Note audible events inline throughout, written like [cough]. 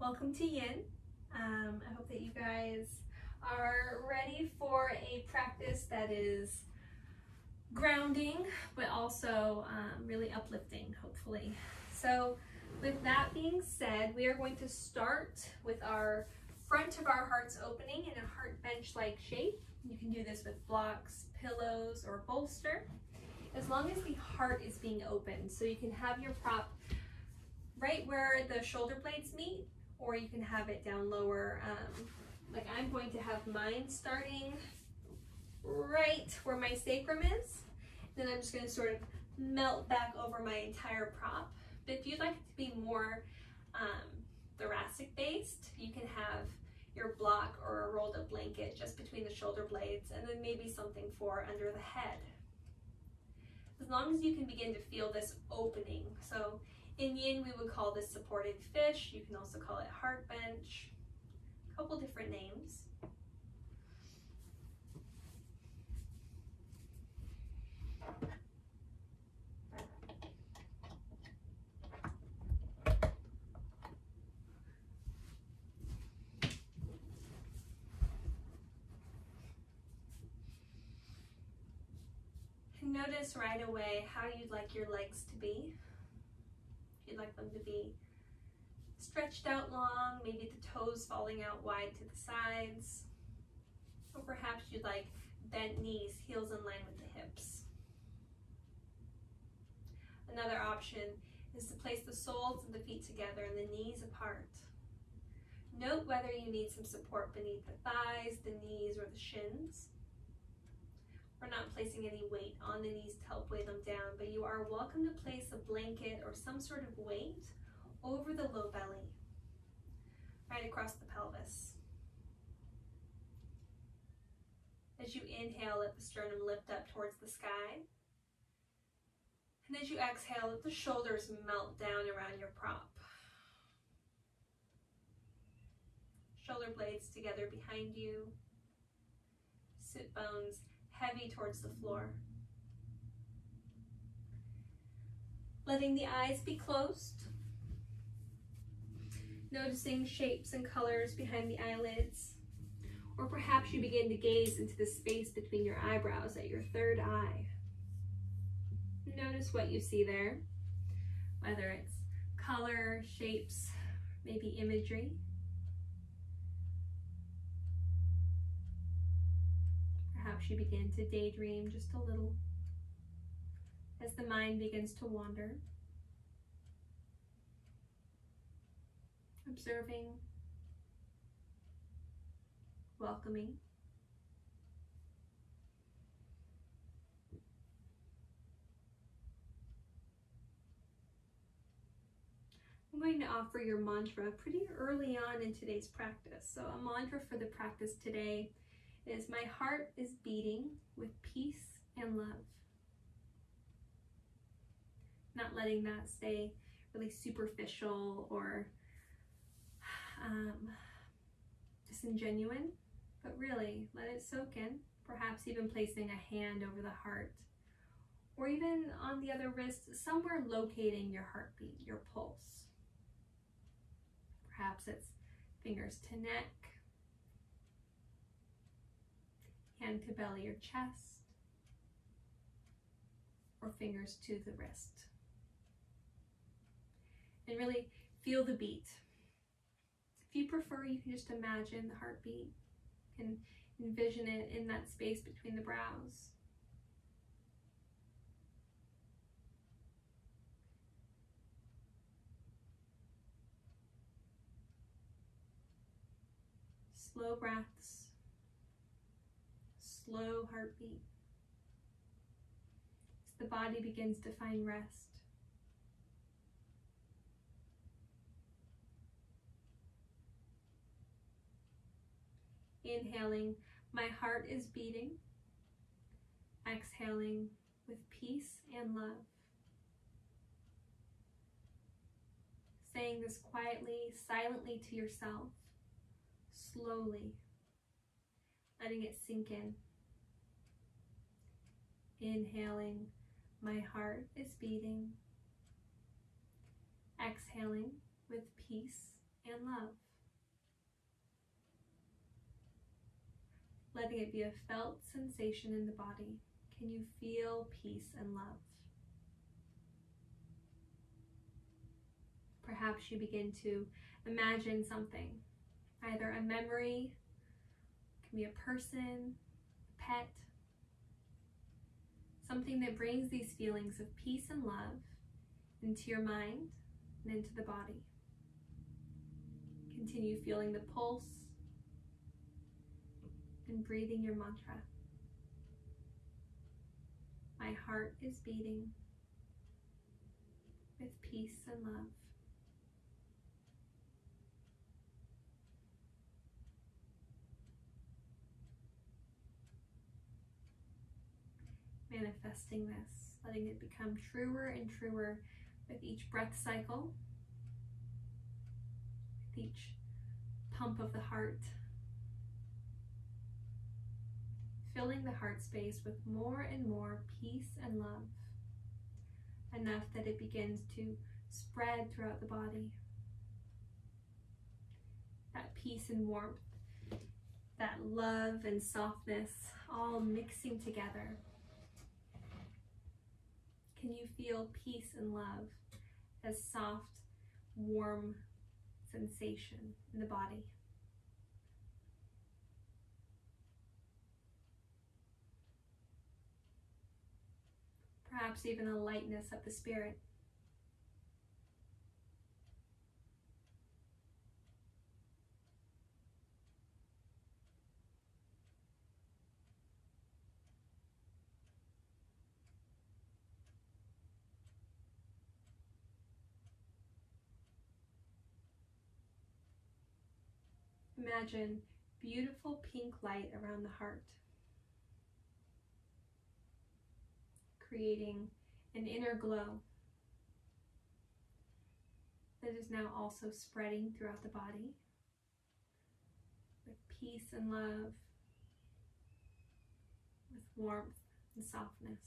welcome to Yin. Um, I hope that you guys are ready for a practice that is grounding, but also um, really uplifting, hopefully. So with that being said, we are going to start with our front of our hearts opening in a heart bench-like shape. You can do this with blocks, pillows, or bolster, as long as the heart is being opened. So you can have your prop right where the shoulder blades meet, or you can have it down lower. Um, like I'm going to have mine starting right where my sacrum is. Then I'm just going to sort of melt back over my entire prop. But if you'd like it to be more um, thoracic based, you can have your block or a rolled up blanket just between the shoulder blades and then maybe something for under the head. As long as you can begin to feel this opening. So in yin, we would call this supported fish. You can also call it heart bench. A couple different names. Notice right away how you'd like your legs to be you'd like them to be stretched out long, maybe the toes falling out wide to the sides. Or perhaps you'd like bent knees, heels in line with the hips. Another option is to place the soles of the feet together and the knees apart. Note whether you need some support beneath the thighs, the knees, or the shins. We're not placing any weight on the knees to help weigh them down, but you are welcome to place a blanket or some sort of weight over the low belly, right across the pelvis. As you inhale, let the sternum lift up towards the sky. And as you exhale, let the shoulders melt down around your prop. Shoulder blades together behind you. Sit bones heavy towards the floor. Letting the eyes be closed. Noticing shapes and colors behind the eyelids. Or perhaps you begin to gaze into the space between your eyebrows at your third eye. Notice what you see there, whether it's color, shapes, maybe imagery. Perhaps you begin to daydream just a little as the mind begins to wander. Observing, welcoming. I'm going to offer your mantra pretty early on in today's practice. So a mantra for the practice today is my heart is beating with peace and love. Not letting that stay really superficial or um, disingenuine, but really let it soak in. Perhaps even placing a hand over the heart or even on the other wrist, somewhere locating your heartbeat, your pulse. Perhaps it's fingers to neck, hand to belly or chest, or fingers to the wrist. And really feel the beat. If you prefer, you can just imagine the heartbeat and envision it in that space between the brows. Slow breaths slow heartbeat as the body begins to find rest. Inhaling, my heart is beating. Exhaling with peace and love. Saying this quietly, silently to yourself, slowly, letting it sink in. Inhaling, my heart is beating. Exhaling with peace and love. Letting it be a felt sensation in the body. Can you feel peace and love? Perhaps you begin to imagine something, either a memory, can be a person, a pet, something that brings these feelings of peace and love into your mind and into the body. Continue feeling the pulse and breathing your mantra. My heart is beating with peace and love. Manifesting this, letting it become truer and truer with each breath cycle, with each pump of the heart filling the heart space with more and more peace and love, enough that it begins to spread throughout the body. That peace and warmth, that love and softness all mixing together. Can you feel peace and love as soft, warm sensation in the body? perhaps even a lightness of the spirit. Imagine beautiful pink light around the heart. creating an inner glow that is now also spreading throughout the body with peace and love, with warmth and softness.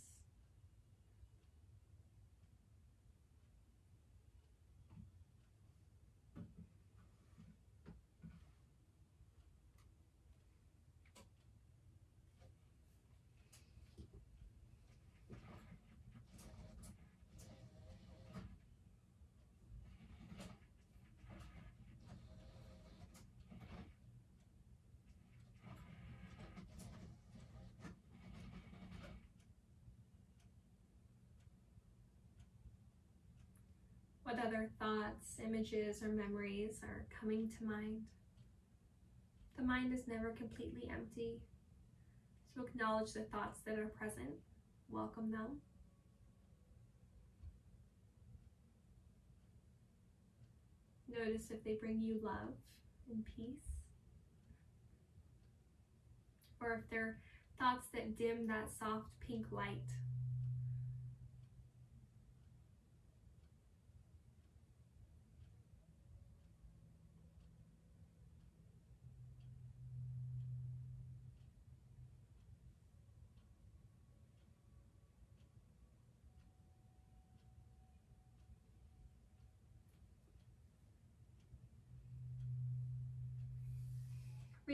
Other thoughts, images, or memories are coming to mind? The mind is never completely empty. So acknowledge the thoughts that are present, welcome them. Notice if they bring you love and peace. Or if they're thoughts that dim that soft pink light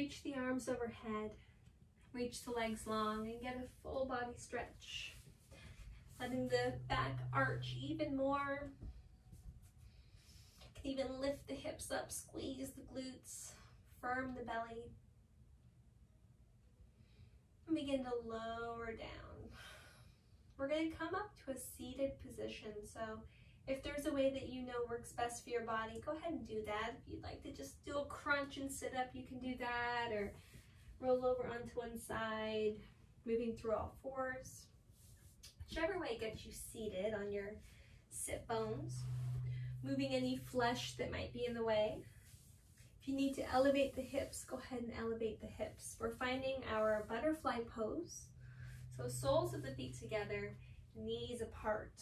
Reach the arms overhead. Reach the legs long and get a full body stretch. Letting the back arch even more. Can even lift the hips up, squeeze the glutes, firm the belly. And begin to lower down. We're going to come up to a seated position. So if there's a way that you know works best for your body, go ahead and do that. If you'd like to just do a crunch and sit up, you can do that, or roll over onto one side, moving through all fours. Whichever way gets you seated on your sit bones. Moving any flesh that might be in the way. If you need to elevate the hips, go ahead and elevate the hips. We're finding our butterfly pose. So soles of the feet together, knees apart.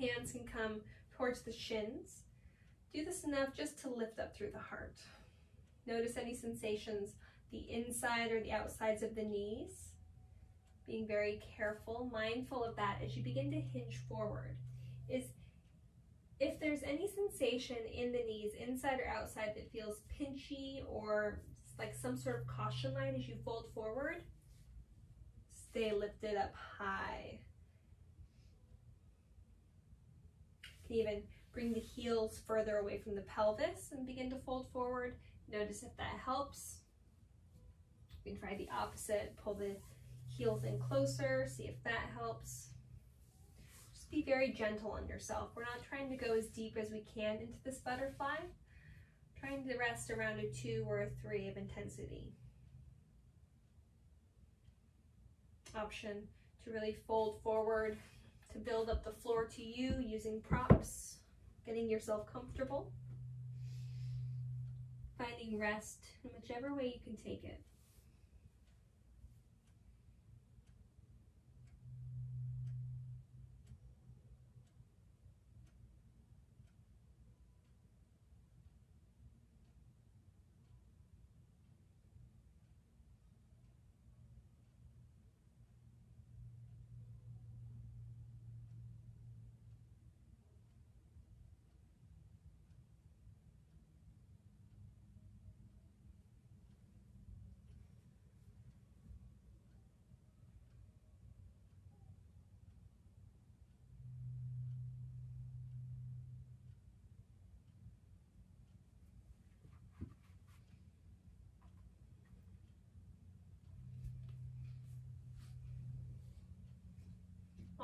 Hands can come towards the shins. Do this enough just to lift up through the heart. Notice any sensations, the inside or the outsides of the knees. Being very careful, mindful of that as you begin to hinge forward. Is if there's any sensation in the knees, inside or outside, that feels pinchy or like some sort of caution line as you fold forward, stay lifted up high. You can even bring the heels further away from the pelvis and begin to fold forward. Notice if that helps. We can try the opposite, pull the heels in closer, see if that helps. Just be very gentle on yourself. We're not trying to go as deep as we can into this butterfly. Trying to rest around a two or a three of intensity. Option to really fold forward to build up the floor to you using props, getting yourself comfortable, finding rest in whichever way you can take it.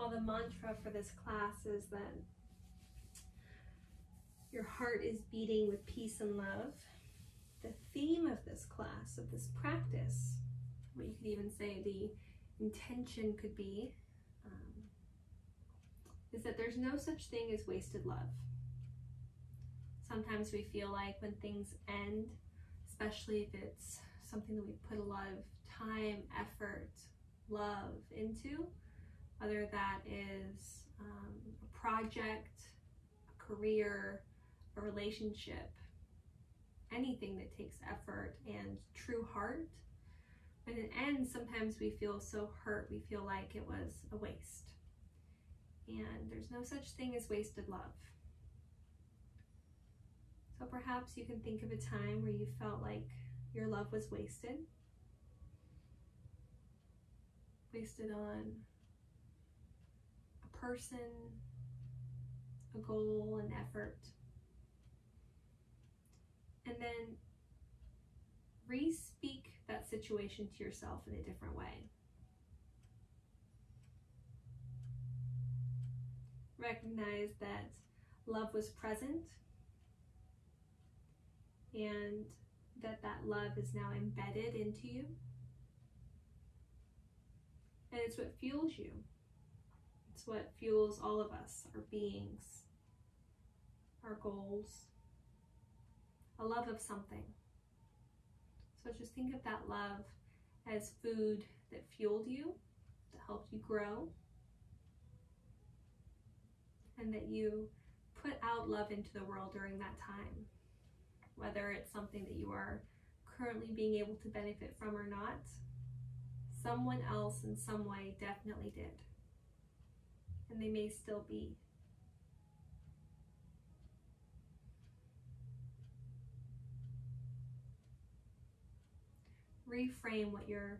The mantra for this class is that your heart is beating with peace and love. The theme of this class, of this practice, what you could even say the intention could be, um, is that there's no such thing as wasted love. Sometimes we feel like when things end, especially if it's something that we put a lot of time, effort, love into, whether that is um, a project, a career, a relationship, anything that takes effort and true heart. And When it ends, sometimes we feel so hurt, we feel like it was a waste. And there's no such thing as wasted love. So perhaps you can think of a time where you felt like your love was wasted. Wasted on person, a goal, an effort. And then re speak that situation to yourself in a different way. Recognize that love was present and that that love is now embedded into you. And it's what fuels you. What fuels all of us, our beings, our goals, a love of something. So just think of that love as food that fueled you, that helped you grow, and that you put out love into the world during that time. Whether it's something that you are currently being able to benefit from or not, someone else in some way definitely did and they may still be. Reframe what your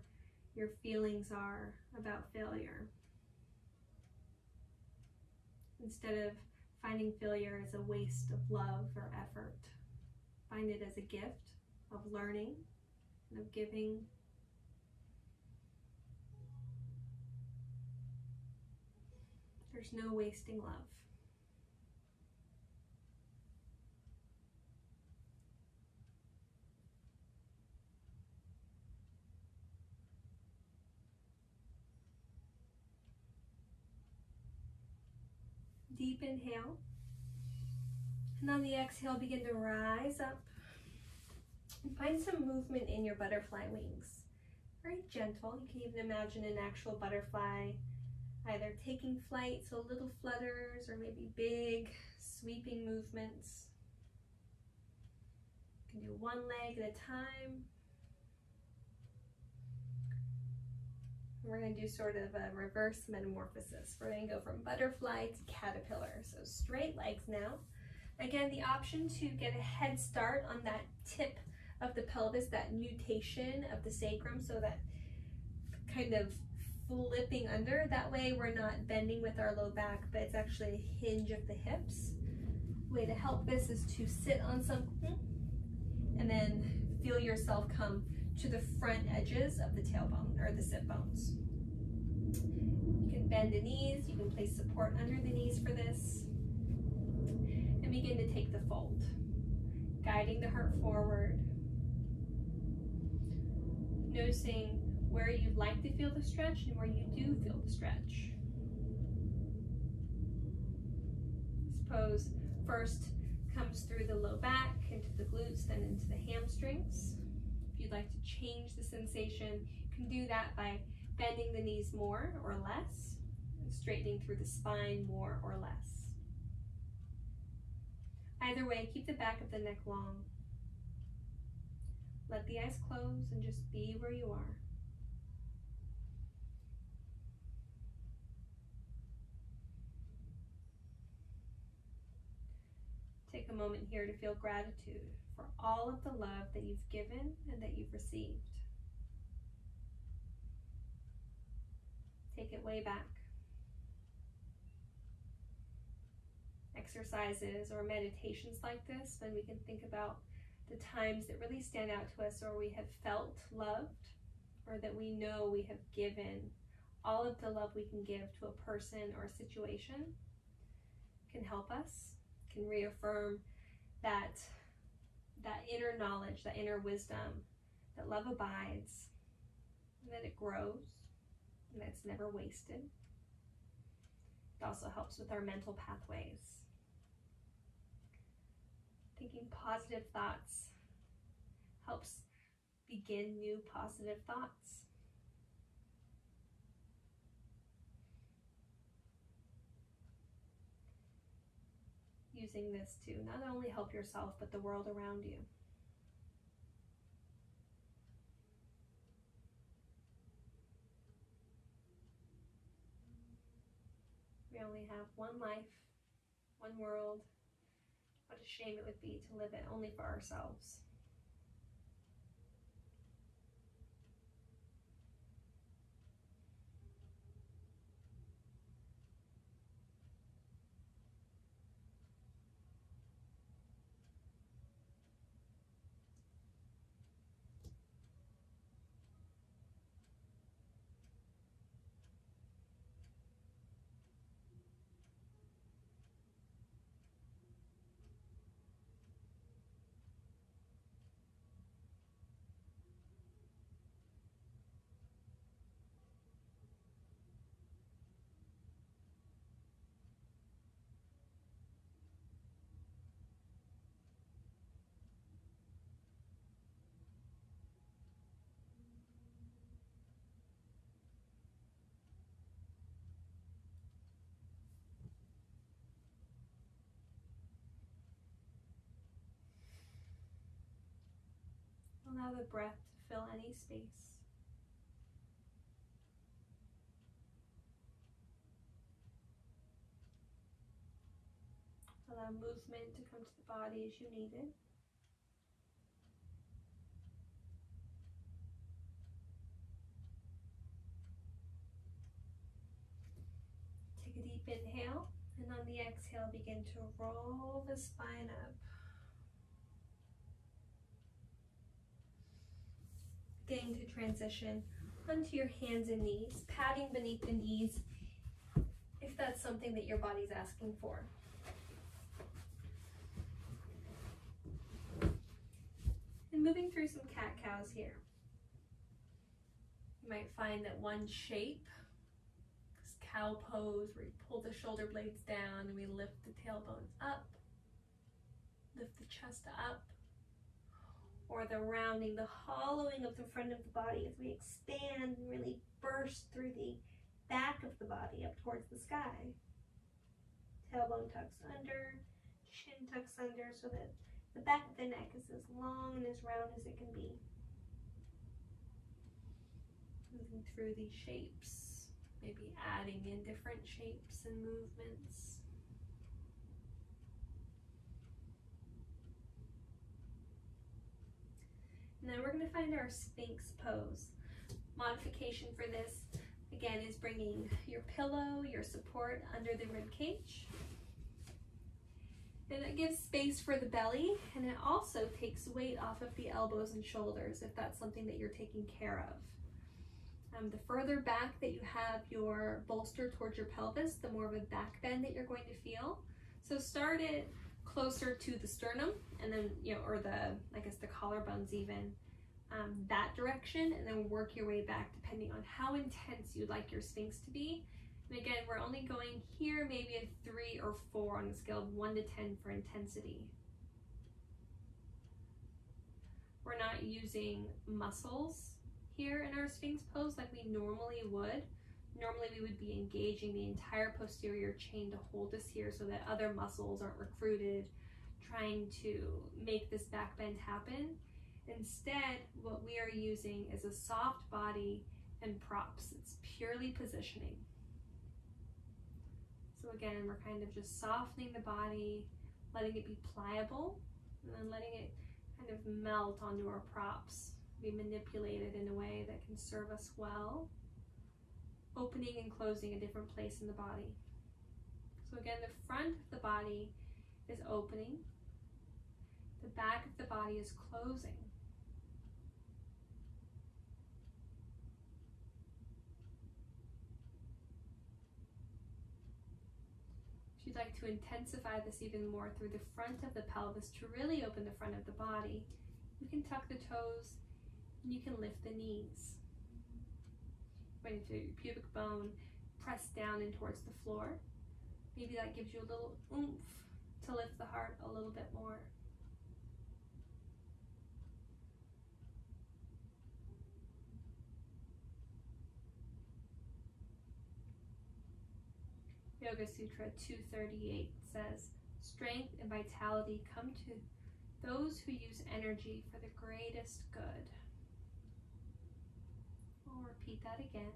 your feelings are about failure. Instead of finding failure as a waste of love or effort, find it as a gift of learning and of giving There's no wasting love. Deep inhale. And on the exhale, begin to rise up. And find some movement in your butterfly wings. Very gentle. You can even imagine an actual butterfly either taking flight, so little flutters, or maybe big sweeping movements. You can do one leg at a time. We're going to do sort of a reverse metamorphosis. We're going to go from butterfly to caterpillar. So straight legs now. Again, the option to get a head start on that tip of the pelvis, that nutation of the sacrum, so that kind of flipping under. That way we're not bending with our low back, but it's actually a hinge of the hips. Way to help this is to sit on something and then feel yourself come to the front edges of the tailbone or the sit bones. You can bend the knees, you can place support under the knees for this, and begin to take the fold, guiding the heart forward, noticing where you'd like to feel the stretch and where you do feel the stretch. Suppose first comes through the low back, into the glutes, then into the hamstrings. If you'd like to change the sensation, you can do that by bending the knees more or less, and straightening through the spine more or less. Either way, keep the back of the neck long. Let the eyes close and just be where you are. Take a moment here to feel gratitude for all of the love that you've given and that you've received. Take it way back. Exercises or meditations like this, when we can think about the times that really stand out to us or we have felt loved or that we know we have given all of the love we can give to a person or a situation can help us, can reaffirm that that inner knowledge, that inner wisdom, that love abides, and that it grows, and that it's never wasted. It also helps with our mental pathways. Thinking positive thoughts helps begin new positive thoughts. Using this to not only help yourself, but the world around you. We only have one life, one world. What a shame it would be to live it only for ourselves. Allow the breath to fill any space. Allow movement to come to the body as you need it. Take a deep inhale, and on the exhale, begin to roll the spine up. Getting to transition onto your hands and knees, padding beneath the knees if that's something that your body's asking for. And moving through some cat cows here. You might find that one shape, this cow pose where you pull the shoulder blades down and we lift the tailbone up, lift the chest up, or the rounding, the hollowing of the front of the body as we expand and really burst through the back of the body up towards the sky. Tailbone tucks under, chin tucks under so that the back of the neck is as long and as round as it can be. Moving through these shapes, maybe adding in different shapes and movements. Then we're gonna find our Sphinx pose. Modification for this, again, is bringing your pillow, your support under the rib cage. And it gives space for the belly, and it also takes weight off of the elbows and shoulders if that's something that you're taking care of. Um, the further back that you have your bolster towards your pelvis, the more of a back bend that you're going to feel. So start it closer to the sternum, and then, you know, or the, I guess the collarbones even, um, that direction, and then work your way back depending on how intense you'd like your Sphinx to be. And again, we're only going here maybe a three or four on a scale of one to 10 for intensity. We're not using muscles here in our Sphinx pose like we normally would. Normally we would be engaging the entire posterior chain to hold us here so that other muscles aren't recruited trying to make this back bend happen. Instead, what we are using is a soft body and props. It's purely positioning. So again, we're kind of just softening the body, letting it be pliable, and then letting it kind of melt onto our props, be manipulated in a way that can serve us well, opening and closing a different place in the body. So again, the front of the body is opening, the back of the body is closing. If you'd like to intensify this even more through the front of the pelvis to really open the front of the body, you can tuck the toes and you can lift the knees. Going to your pubic bone, press down in towards the floor. Maybe that gives you a little oomph to lift the heart a little bit more. Yoga Sutra 238 says, Strength and vitality come to those who use energy for the greatest good. I'll repeat that again.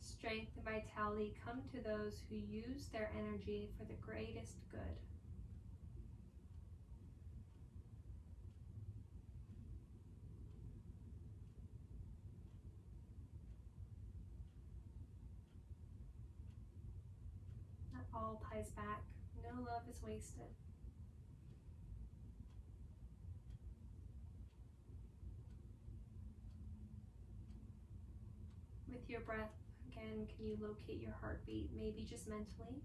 Strength and vitality come to those who use their energy for the greatest good. all ties back. No love is wasted. With your breath, again, can you locate your heartbeat, maybe just mentally?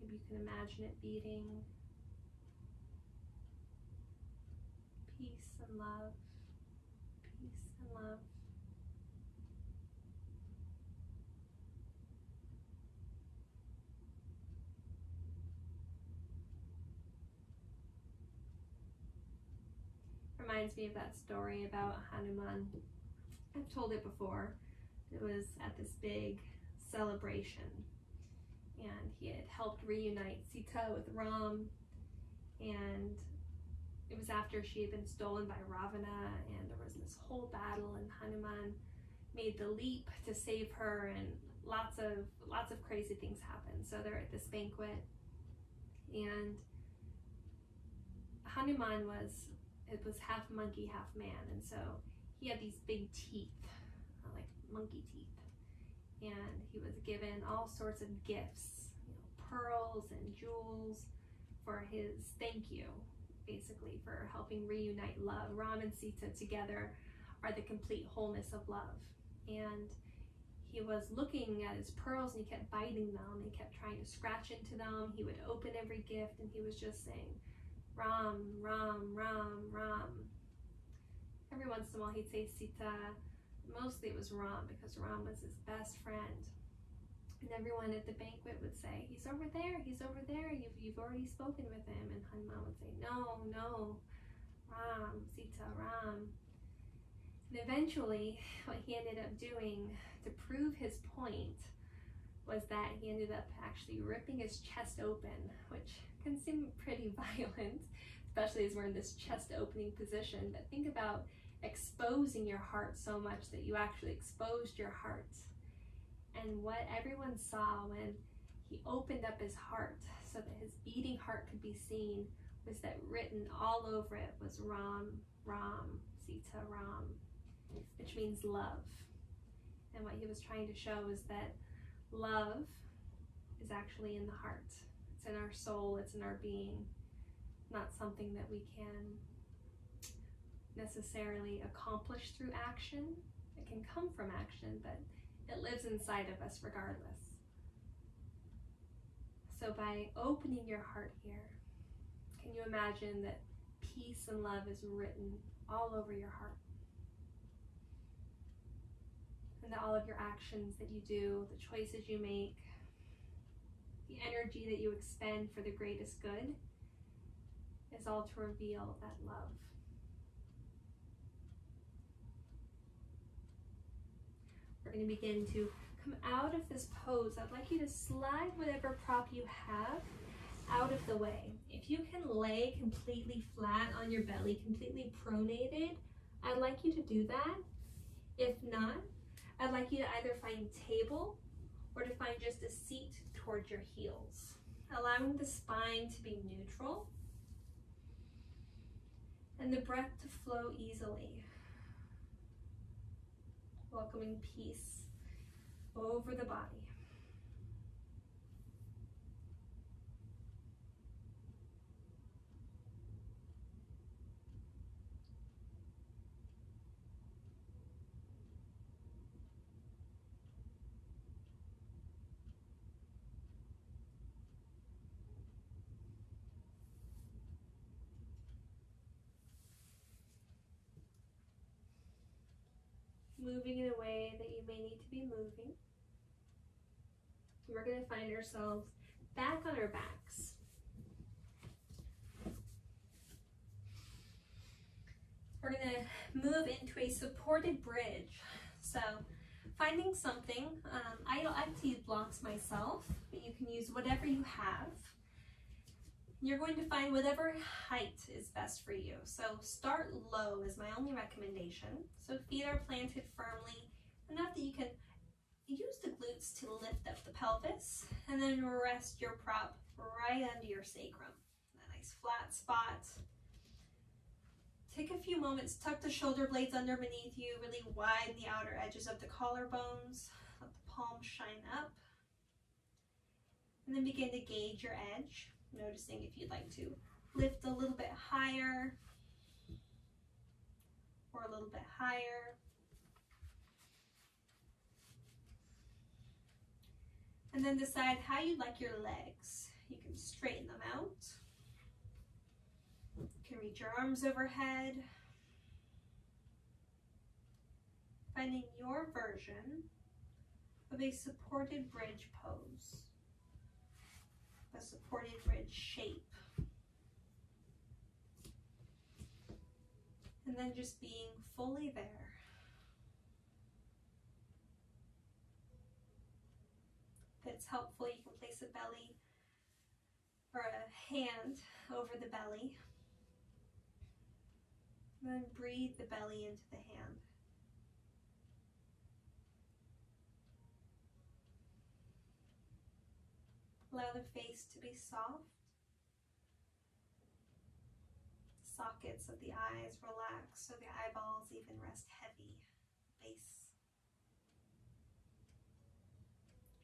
Maybe you can imagine it beating. Peace and love. Peace and love. reminds me of that story about Hanuman. I've told it before. It was at this big celebration. And he had helped reunite Sita with Ram and it was after she had been stolen by Ravana and there was this whole battle and Hanuman made the leap to save her and lots of lots of crazy things happened. So they're at this banquet. And Hanuman was it was half monkey, half man, and so he had these big teeth, monkey teeth, and he was given all sorts of gifts, you know, pearls and jewels for his thank you, basically for helping reunite love. Ram and Sita together are the complete wholeness of love, and he was looking at his pearls and he kept biting them and kept trying to scratch into them. He would open every gift and he was just saying, Ram, Ram, Ram, Ram. Every once in a while he'd say Sita. Mostly it was Ram because Ram was his best friend. And everyone at the banquet would say, he's over there, he's over there, you've, you've already spoken with him. And Hanuman would say, no, no, Ram, Sita, Ram. And eventually [laughs] what he ended up doing to prove his point was that he ended up actually ripping his chest open, which can seem pretty [laughs] violent, especially as we're in this chest opening position. But think about exposing your heart so much that you actually exposed your heart. And what everyone saw when he opened up his heart so that his beating heart could be seen was that written all over it was Ram, Ram, Sita, Ram, which means love. And what he was trying to show is that love is actually in the heart. It's in our soul, it's in our being, not something that we can necessarily accomplished through action. It can come from action, but it lives inside of us regardless. So by opening your heart here, can you imagine that peace and love is written all over your heart? And that all of your actions that you do, the choices you make, the energy that you expend for the greatest good is all to reveal that love. We're going to begin to come out of this pose. I'd like you to slide whatever prop you have out of the way. If you can lay completely flat on your belly, completely pronated, I'd like you to do that. If not, I'd like you to either find table or to find just a seat towards your heels, allowing the spine to be neutral and the breath to flow easily, welcoming peace over the body. Moving in a way that you may need to be moving. We're going to find ourselves back on our backs. We're going to move into a supported bridge. So finding something, um, I like to use blocks myself, but you can use whatever you have. You're going to find whatever height is best for you. So start low is my only recommendation. So feet are planted firmly enough that you can use the glutes to lift up the pelvis and then rest your prop right under your sacrum. A nice flat spot. Take a few moments, tuck the shoulder blades under beneath you, really widen the outer edges of the collarbones. Let the palms shine up. And then begin to gauge your edge noticing if you'd like to lift a little bit higher or a little bit higher. And then decide how you'd like your legs. You can straighten them out. You can reach your arms overhead. Finding your version of a supported bridge pose a supported bridge shape. And then just being fully there. If it's helpful, you can place a belly or a hand over the belly. And then breathe the belly into the hand. Allow the face to be soft. Sockets of the eyes relax so the eyeballs even rest heavy. Base.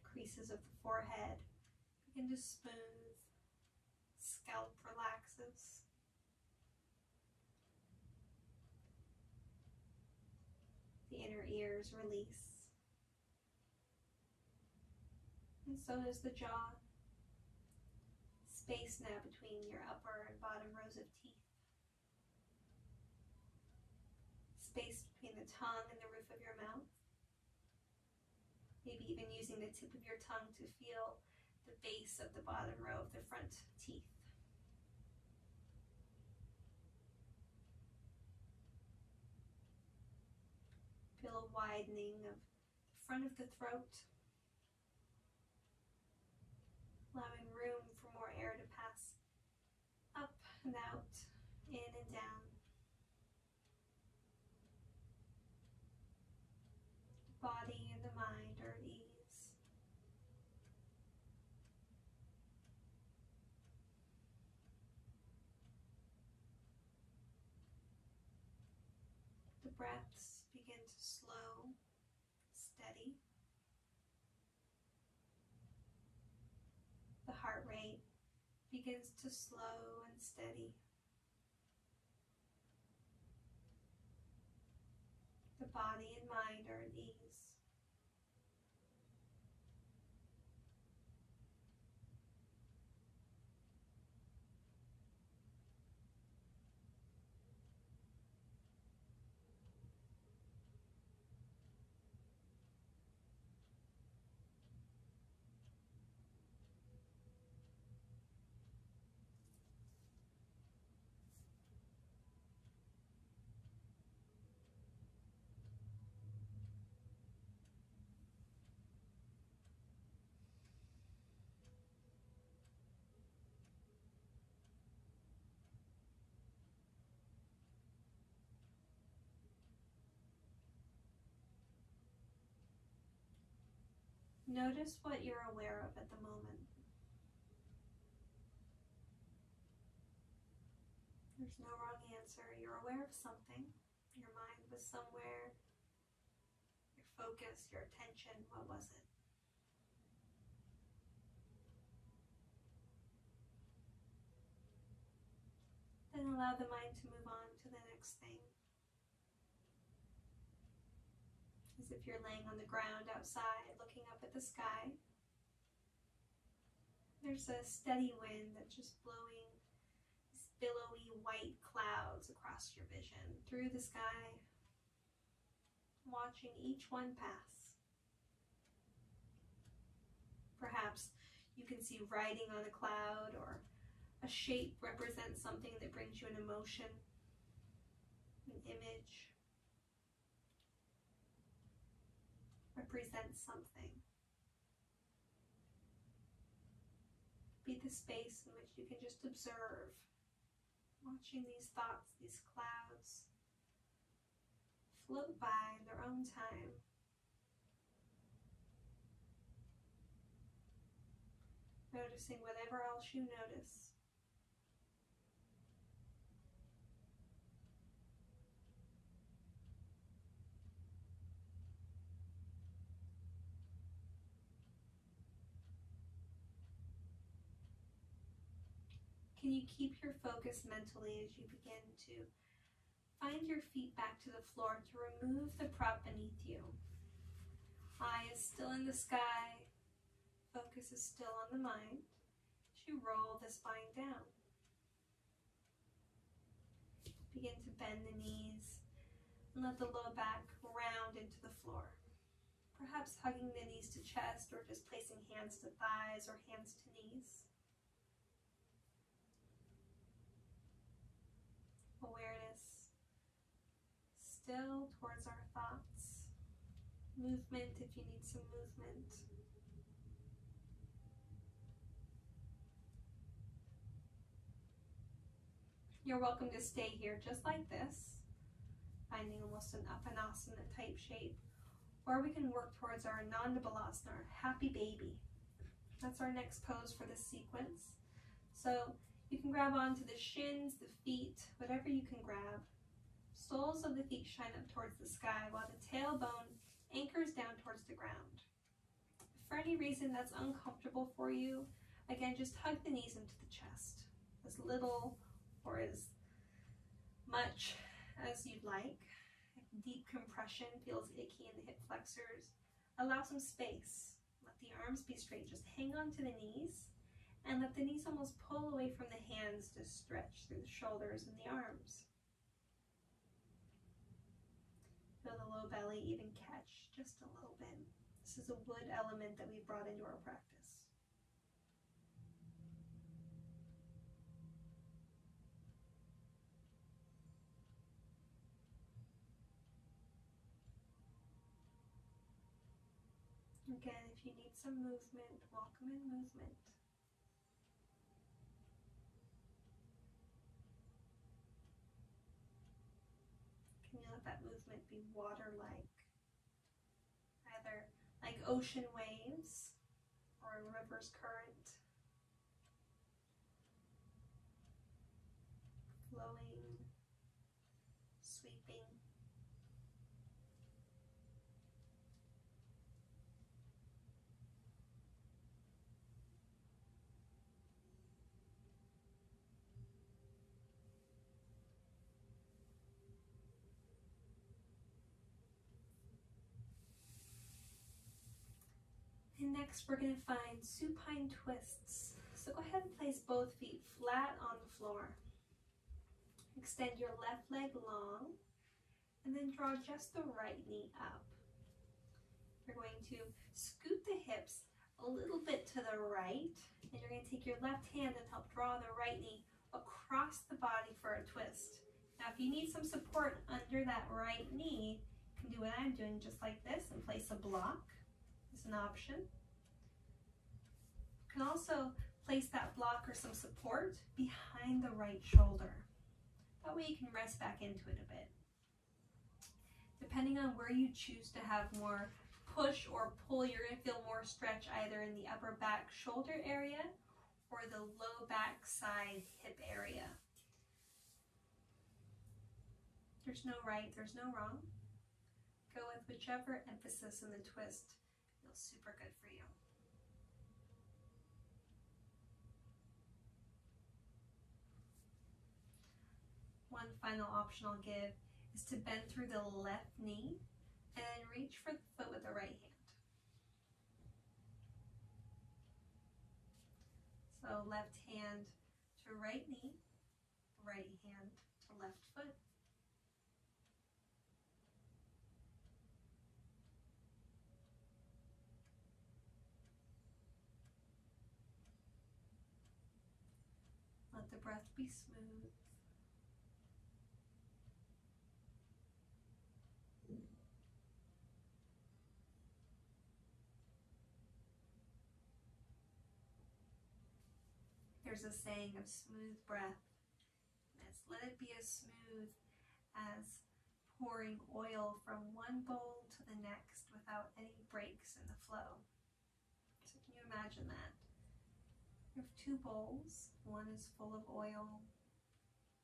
Creases of the forehead begin to smooth. Scalp relaxes. The inner ears release. And so does the jaw space now between your upper and bottom rows of teeth. Space between the tongue and the roof of your mouth. Maybe even using the tip of your tongue to feel the base of the bottom row of the front teeth. Feel a widening of the front of the throat, allowing room up and out, in and down. Body and the mind are at ease. breaths begin to slow, steady. The heart rate begins to slow and steady. The body and mind are at ease. Notice what you're aware of at the moment. There's no wrong answer. You're aware of something. Your mind was somewhere. Your focus, your attention, what was it? Then allow the mind to move on to the next thing. as if you're laying on the ground outside looking up at the sky. There's a steady wind that's just blowing these billowy white clouds across your vision through the sky, watching each one pass. Perhaps you can see writing on a cloud or a shape represents something that brings you an emotion, an image. Represents something. Be the space in which you can just observe, watching these thoughts, these clouds, float by in their own time. Noticing whatever else you notice. Can you keep your focus mentally as you begin to find your feet back to the floor to remove the prop beneath you? Eye is still in the sky, focus is still on the mind as you roll the spine down. Begin to bend the knees and let the low back round into the floor. Perhaps hugging the knees to chest or just placing hands to thighs or hands to knees. awareness still towards our thoughts. Movement if you need some movement. You're welcome to stay here just like this, finding almost an Apanasana type shape, or we can work towards our Ananda Balasana, our happy baby. That's our next pose for this sequence. So you can grab onto the shins, the feet, whatever you can grab. Soles of the feet shine up towards the sky while the tailbone anchors down towards the ground. If for any reason that's uncomfortable for you, again, just hug the knees into the chest, as little or as much as you'd like. Deep compression feels icky in the hip flexors, allow some space. Let the arms be straight. Just hang on to the knees and let the knees almost pull away from the hands to stretch through the shoulders and the arms. Feel the low belly even catch just a little bit. This is a wood element that we've brought into our practice. Again, if you need some movement, welcome in movement. That movement be water-like, either like ocean waves or a river's current, flowing, sweeping, Next, we're going to find supine twists. So go ahead and place both feet flat on the floor. Extend your left leg long and then draw just the right knee up. You're going to scoot the hips a little bit to the right and you're going to take your left hand and help draw the right knee across the body for a twist. Now if you need some support under that right knee, you can do what I'm doing just like this and place a block. It's an option. Can also place that block or some support behind the right shoulder. That way you can rest back into it a bit. Depending on where you choose to have more push or pull, you're going to feel more stretch either in the upper back shoulder area or the low back side hip area. There's no right, there's no wrong. Go with whichever emphasis in the twist feels super good for you. One final option I'll give is to bend through the left knee and reach for the foot with the right hand. So left hand to right knee, right hand to left foot. Let the breath be smooth. There's a saying of smooth breath. Let it be as smooth as pouring oil from one bowl to the next without any breaks in the flow. So can you imagine that? You have two bowls. One is full of oil.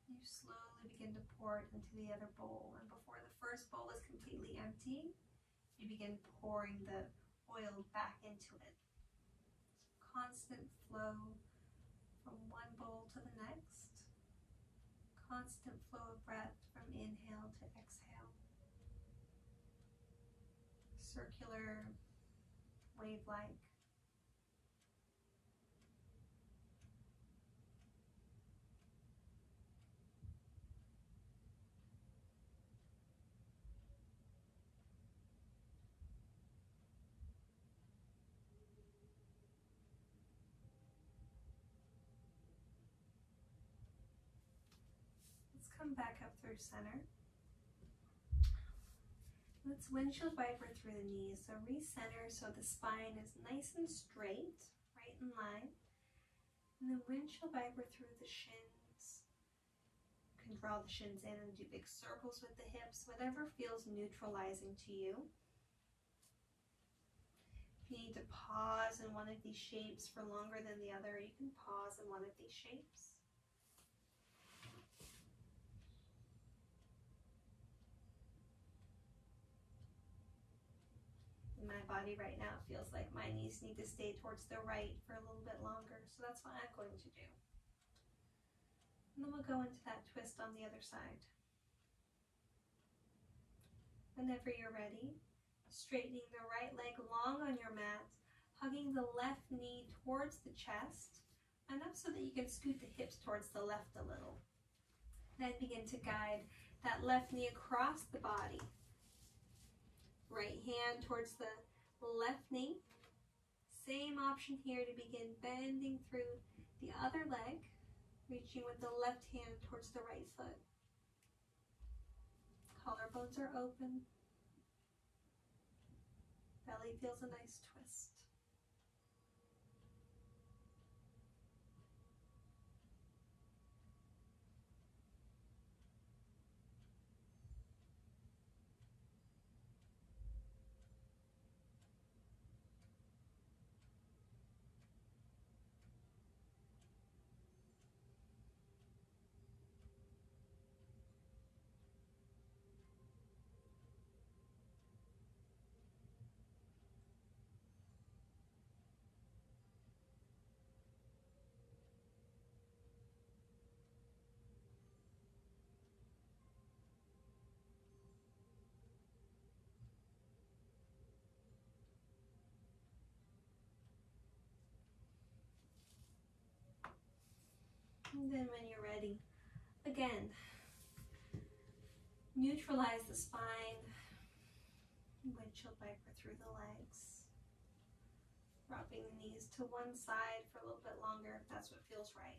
You slowly begin to pour it into the other bowl. And before the first bowl is completely empty, you begin pouring the oil back into it. Constant flow from one bowl to the next. Constant flow of breath from inhale to exhale. Circular, wave-like. Come back up through center. Let's windshield wiper through the knees. So recenter so the spine is nice and straight, right in line. And then windshield wiper through the shins. You can draw the shins in and do big circles with the hips, whatever feels neutralizing to you. If you need to pause in one of these shapes for longer than the other, you can pause in one of these shapes. my body right now feels like my knees need to stay towards the right for a little bit longer. So that's what I'm going to do. And then we'll go into that twist on the other side. Whenever you're ready, straightening the right leg long on your mat, hugging the left knee towards the chest, enough so that you can scoot the hips towards the left a little. Then begin to guide that left knee across the body, Right hand towards the left knee. Same option here to begin bending through the other leg, reaching with the left hand towards the right foot. Collarbones are open. Belly feels a nice twist. And then when you're ready, again, neutralize the spine, windshield wiper through the legs, dropping the knees to one side for a little bit longer if that's what feels right.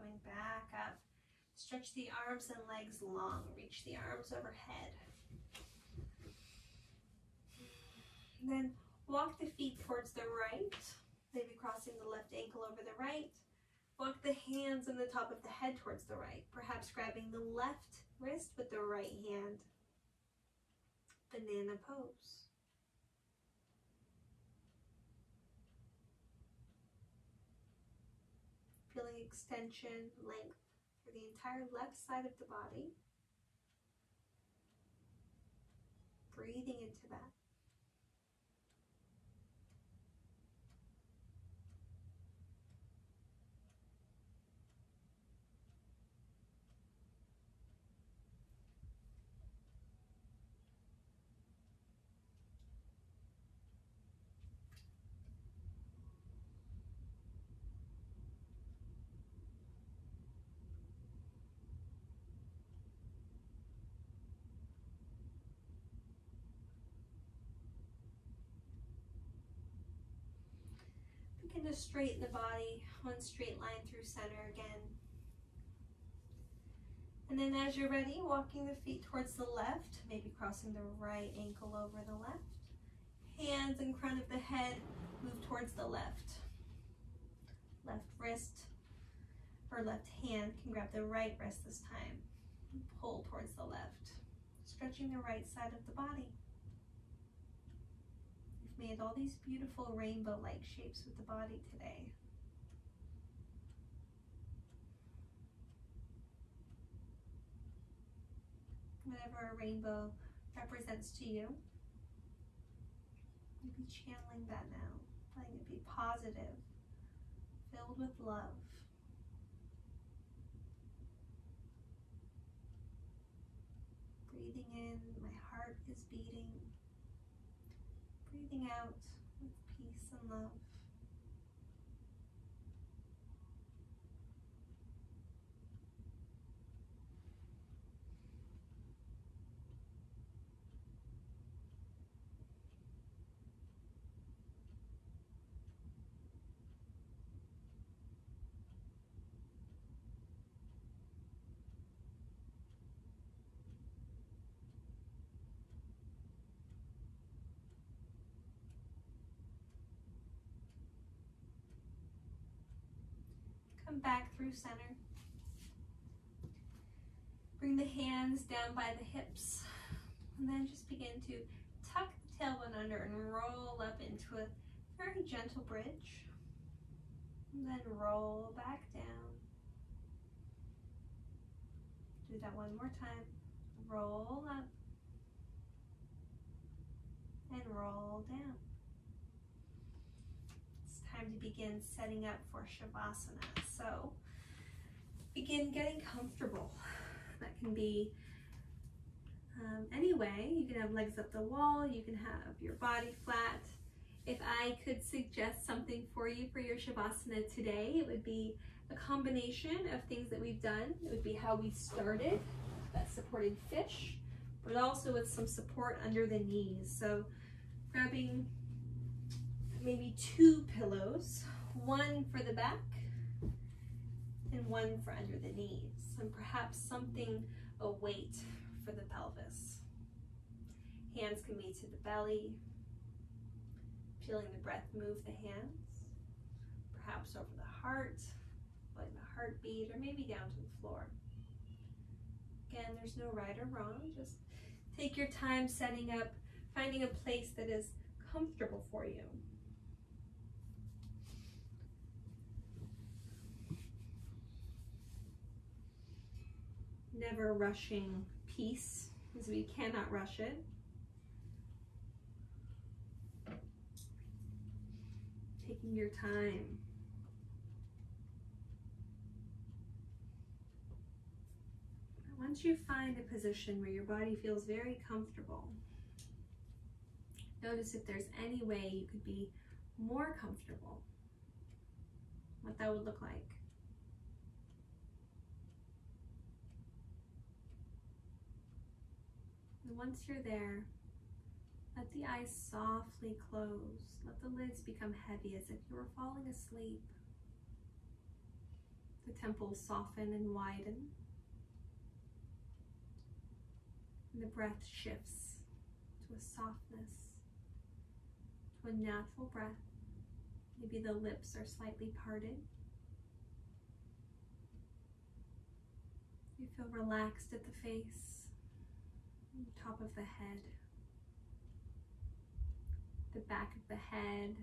Coming back up. Stretch the arms and legs long. Reach the arms overhead. Then walk the feet towards the right, maybe crossing the left ankle over the right. Walk the hands on the top of the head towards the right, perhaps grabbing the left wrist with the right hand. Banana pose. Feeling extension, length for the entire left side of the body. Breathing into that. Begin to straighten the body, one straight line through center again. And then as you're ready, walking the feet towards the left, maybe crossing the right ankle over the left. Hands in front of the head, move towards the left. Left wrist or left hand can grab the right wrist this time. Pull towards the left, stretching the right side of the body made all these beautiful rainbow-like shapes with the body today. Whatever a rainbow represents to you, you be channeling that now, letting it be positive, filled with love. Breathing in, my heart is beating breathing out with peace and love. Back through center. Bring the hands down by the hips. And then just begin to tuck the tailbone under and roll up into a very gentle bridge. And then roll back down. Do that one more time. Roll up. And roll down It's time to begin setting up for Shavasana. So begin getting comfortable. That can be um, any way. You can have legs up the wall, you can have your body flat. If I could suggest something for you for your Shavasana today, it would be a combination of things that we've done. It would be how we started, that supported fish, but also with some support under the knees. So grabbing maybe two pillows, one for the back and one for under the knees, and perhaps something, a weight for the pelvis. Hands can be to the belly, feeling the breath move the hands, perhaps over the heart, feeling the heartbeat, or maybe down to the floor. Again, there's no right or wrong, just take your time setting up, finding a place that is comfortable for you. Never rushing peace because we cannot rush it. Taking your time. Once you find a position where your body feels very comfortable, notice if there's any way you could be more comfortable, what that would look like. And once you're there, let the eyes softly close. Let the lids become heavy as if you were falling asleep. The temples soften and widen. And the breath shifts to a softness, to a natural breath. Maybe the lips are slightly parted. You feel relaxed at the face, top of the head, the back of the head,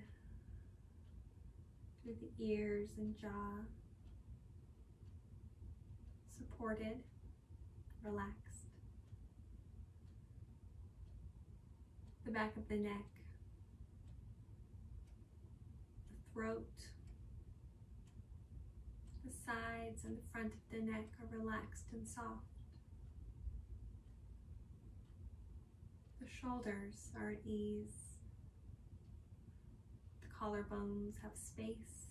through the ears and jaw, supported, relaxed. The back of the neck, the throat, the sides and the front of the neck are relaxed and soft. The shoulders are at ease. The collarbones have space.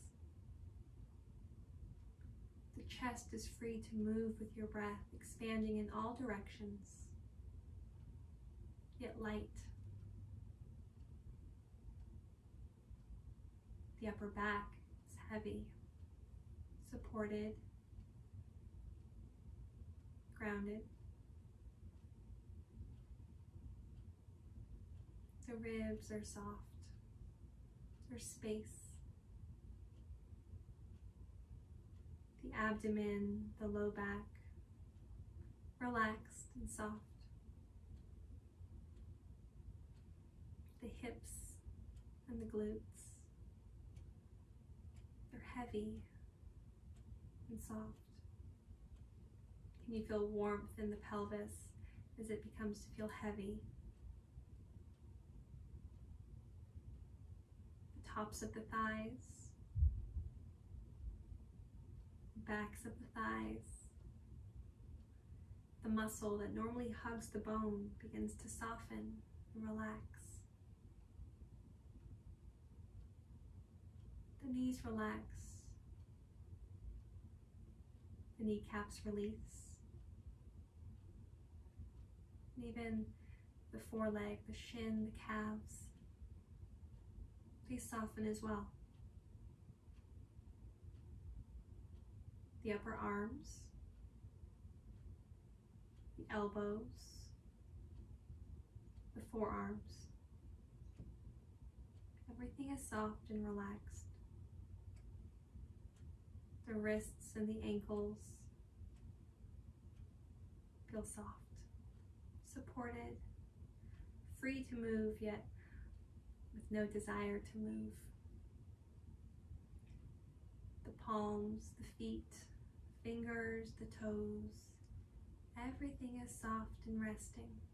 The chest is free to move with your breath, expanding in all directions, yet light. The upper back is heavy, supported, grounded. The ribs are soft. There's space. The abdomen, the low back, relaxed and soft. The hips and the glutes, they're heavy and soft. Can you feel warmth in the pelvis as it becomes to feel heavy? Tops of the thighs, backs of the thighs. The muscle that normally hugs the bone begins to soften and relax. The knees relax. The kneecaps release. And even the foreleg, the shin, the calves, they soften as well. The upper arms, the elbows, the forearms. Everything is soft and relaxed the wrists and the ankles feel soft, supported, free to move yet with no desire to move. The palms, the feet, fingers, the toes, everything is soft and resting.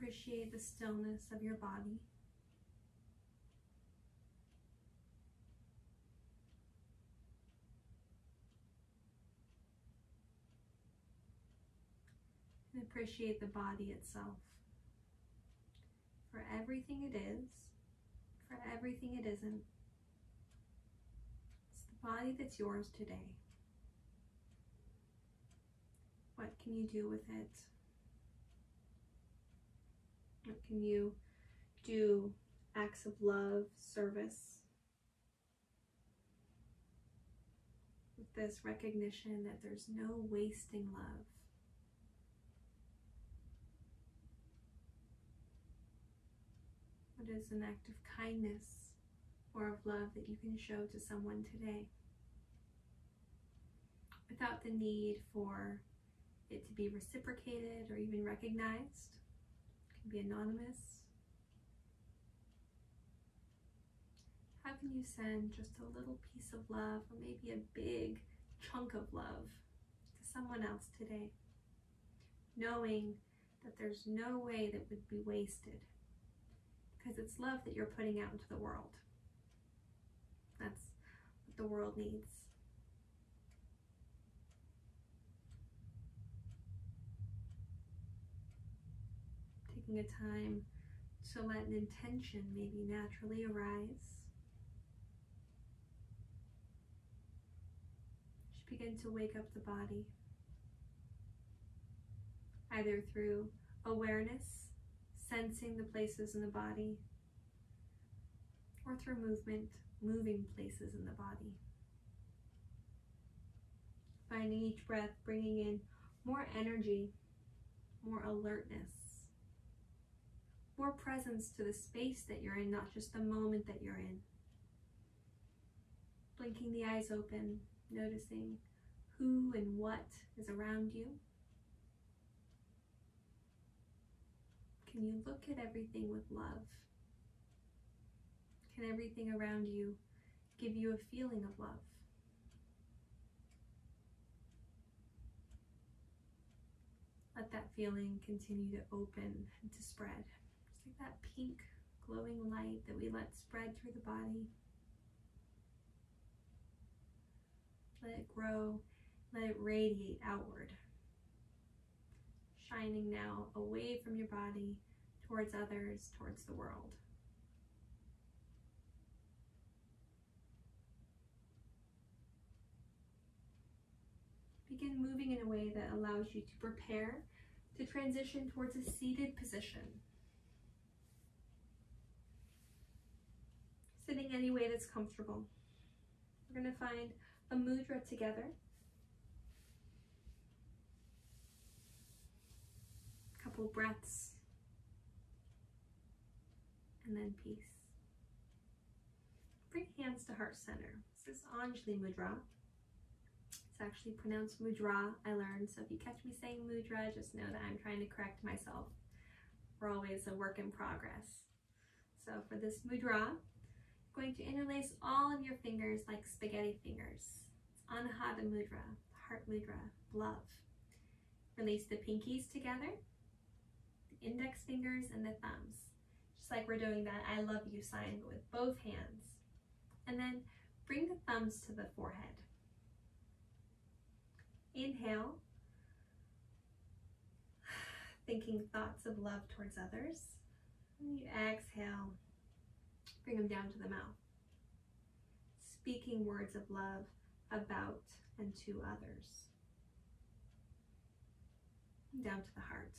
Appreciate the stillness of your body. And appreciate the body itself for everything it is, for everything it isn't. It's the body that's yours today. What can you do with it? What can you do? Acts of love, service. With this recognition that there's no wasting love. What is an act of kindness or of love that you can show to someone today? Without the need for it to be reciprocated or even recognized. Can be anonymous. How can you send just a little piece of love or maybe a big chunk of love to someone else today? Knowing that there's no way that would be wasted because it's love that you're putting out into the world. That's what the world needs. Taking a time to let an intention maybe naturally arise. Just begin to wake up the body, either through awareness sensing the places in the body, or through movement, moving places in the body. Finding each breath, bringing in more energy, more alertness, more presence to the space that you're in, not just the moment that you're in. Blinking the eyes open, noticing who and what is around you. Can you look at everything with love? Can everything around you give you a feeling of love? Let that feeling continue to open and to spread. Like that pink glowing light that we let spread through the body. Let it grow, let it radiate outward shining now away from your body towards others, towards the world. Begin moving in a way that allows you to prepare to transition towards a seated position. Sitting any way that's comfortable. We're going to find a mudra together. A couple breaths, and then peace. Bring hands to heart center. This is Anjali Mudra. It's actually pronounced Mudra, I learned. So if you catch me saying Mudra, just know that I'm trying to correct myself. We're always a work in progress. So for this Mudra, going to interlace all of your fingers like spaghetti fingers. Anahata Mudra, Heart Mudra, love. Release the pinkies together the index fingers and the thumbs. Just like we're doing that I love you sign, with both hands. And then bring the thumbs to the forehead. Inhale, [sighs] thinking thoughts of love towards others. And you exhale, bring them down to the mouth. Speaking words of love about and to others. Down to the heart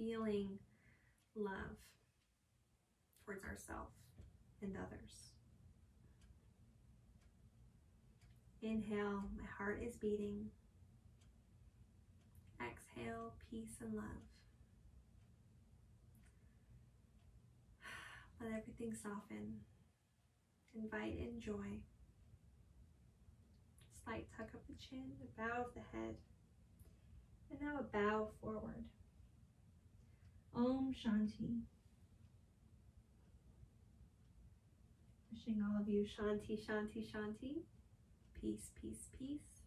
feeling love towards ourselves and others. Inhale, my heart is beating. Exhale, peace and love. Let everything soften. Invite in joy. Slight tuck of the chin, a bow of the head. And now a bow forward. Om Shanti. Wishing all of you Shanti, Shanti, Shanti. Peace, peace, peace.